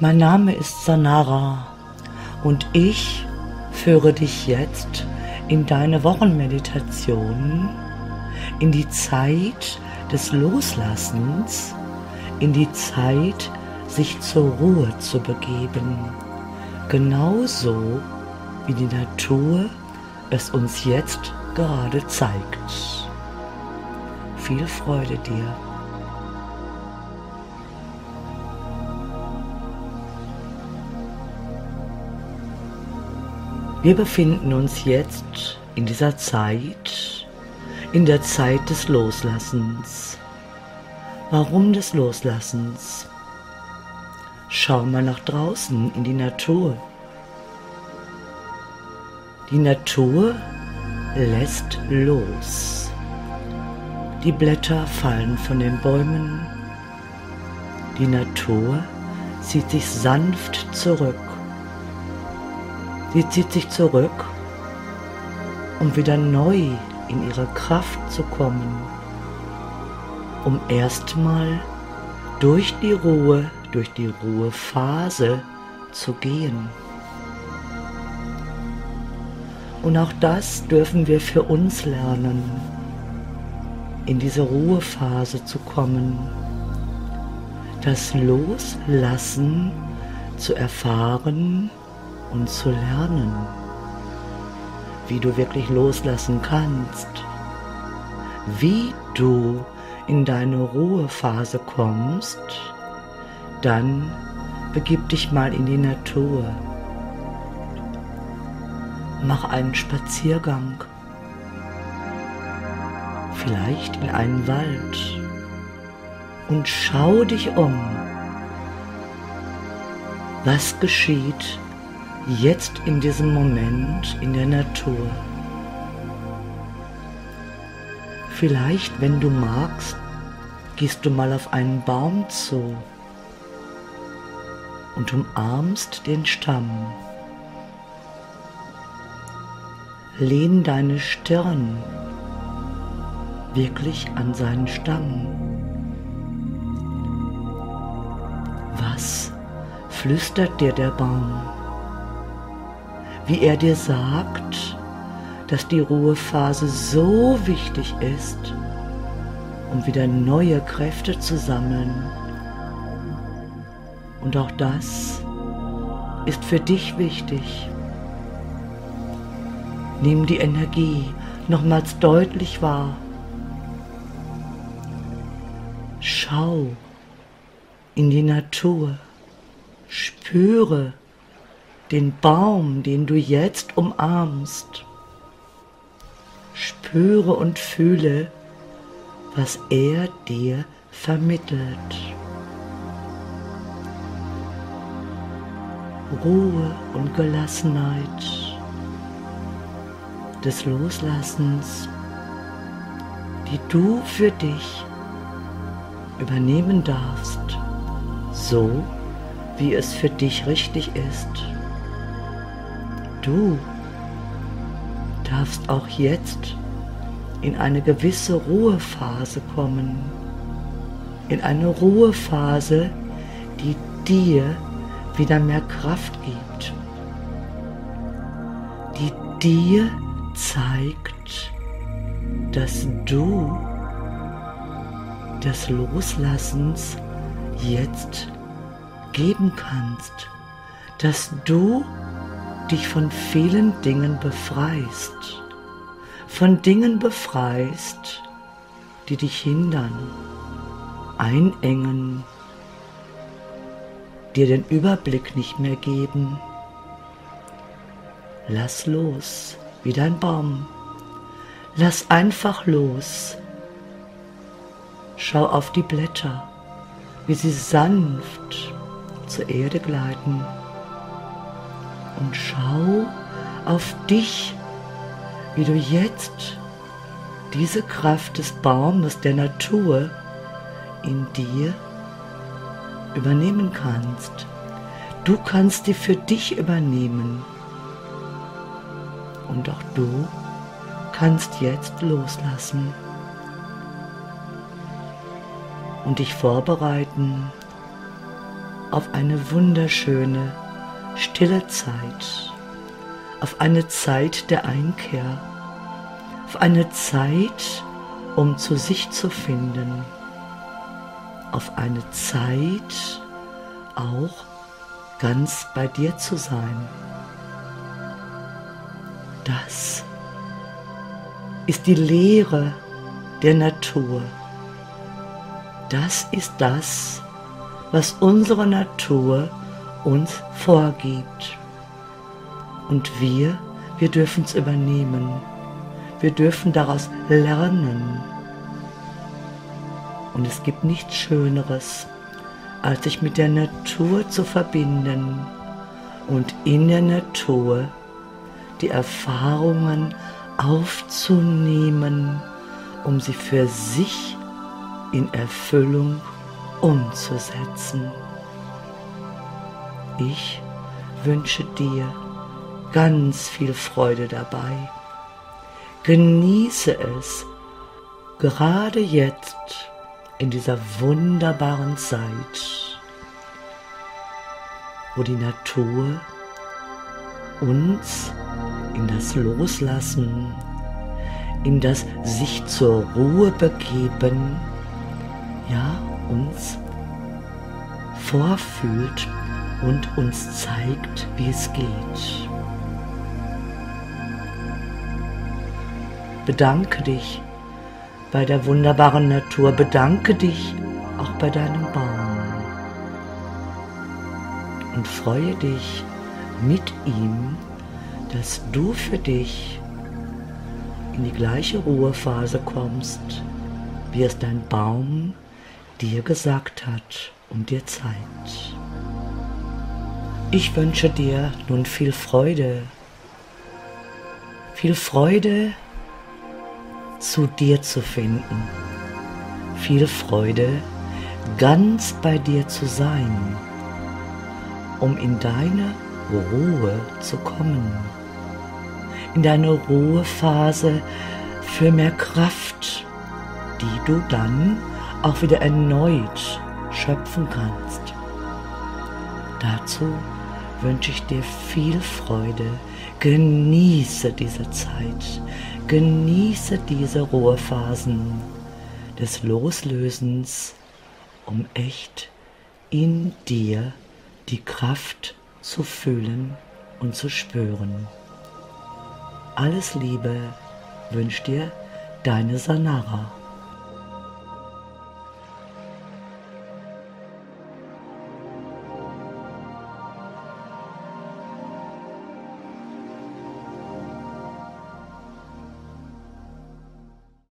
Mein Name ist Sanara und ich führe dich jetzt in deine Wochenmeditation, in die Zeit des Loslassens, in die Zeit, sich zur Ruhe zu begeben, genauso wie die Natur es uns jetzt gerade zeigt. Viel Freude dir. Wir befinden uns jetzt in dieser Zeit, in der Zeit des Loslassens. Warum des Loslassens? Schau mal nach draußen in die Natur. Die Natur lässt los. Die Blätter fallen von den Bäumen. Die Natur zieht sich sanft zurück. Sie zieht sich zurück, um wieder neu in ihre Kraft zu kommen, um erstmal durch die Ruhe, durch die Ruhephase zu gehen. Und auch das dürfen wir für uns lernen, in diese Ruhephase zu kommen, das Loslassen zu erfahren, und zu lernen, wie du wirklich loslassen kannst, wie du in deine Ruhephase kommst, dann begib dich mal in die Natur. Mach einen Spaziergang, vielleicht in einen Wald und schau dich um. Was geschieht, jetzt in diesem Moment in der Natur. Vielleicht, wenn du magst, gehst du mal auf einen Baum zu und umarmst den Stamm. Lehn deine Stirn wirklich an seinen Stamm. Was flüstert dir der Baum? Wie er dir sagt, dass die Ruhephase so wichtig ist, um wieder neue Kräfte zu sammeln. Und auch das ist für dich wichtig. Nimm die Energie nochmals deutlich wahr. Schau in die Natur, spüre, den Baum, den du jetzt umarmst. Spüre und fühle, was er dir vermittelt. Ruhe und Gelassenheit des Loslassens, die du für dich übernehmen darfst, so wie es für dich richtig ist. Du darfst auch jetzt in eine gewisse Ruhephase kommen. In eine Ruhephase, die dir wieder mehr Kraft gibt. Die dir zeigt, dass du des Loslassens jetzt geben kannst. Dass du dich von vielen Dingen befreist, von Dingen befreist, die dich hindern, einengen, dir den Überblick nicht mehr geben. Lass los, wie dein Baum. Lass einfach los. Schau auf die Blätter, wie sie sanft zur Erde gleiten und schau auf dich, wie du jetzt diese Kraft des Baumes der Natur in dir übernehmen kannst. Du kannst die für dich übernehmen. Und auch du kannst jetzt loslassen und dich vorbereiten auf eine wunderschöne, stille Zeit, auf eine Zeit der Einkehr, auf eine Zeit, um zu sich zu finden, auf eine Zeit auch ganz bei dir zu sein. Das ist die Lehre der Natur. Das ist das, was unsere Natur uns vorgibt. Und wir, wir dürfen es übernehmen. Wir dürfen daraus lernen. Und es gibt nichts Schöneres, als sich mit der Natur zu verbinden und in der Natur die Erfahrungen aufzunehmen, um sie für sich in Erfüllung umzusetzen. Ich wünsche dir ganz viel Freude dabei. Genieße es, gerade jetzt in dieser wunderbaren Zeit, wo die Natur uns in das Loslassen, in das sich zur Ruhe begeben, ja, uns vorfühlt und uns zeigt, wie es geht. Bedanke dich bei der wunderbaren Natur, bedanke dich auch bei deinem Baum und freue dich mit ihm, dass du für dich in die gleiche Ruhephase kommst, wie es dein Baum dir gesagt hat und dir zeigt. Ich wünsche dir nun viel Freude, viel Freude zu dir zu finden, viel Freude ganz bei dir zu sein, um in deine Ruhe zu kommen, in deine Ruhephase für mehr Kraft, die du dann auch wieder erneut schöpfen kannst. Dazu wünsche ich dir viel Freude. Genieße diese Zeit. Genieße diese Ruhephasen des Loslösens, um echt in dir die Kraft zu fühlen und zu spüren. Alles Liebe wünscht dir deine Sanara.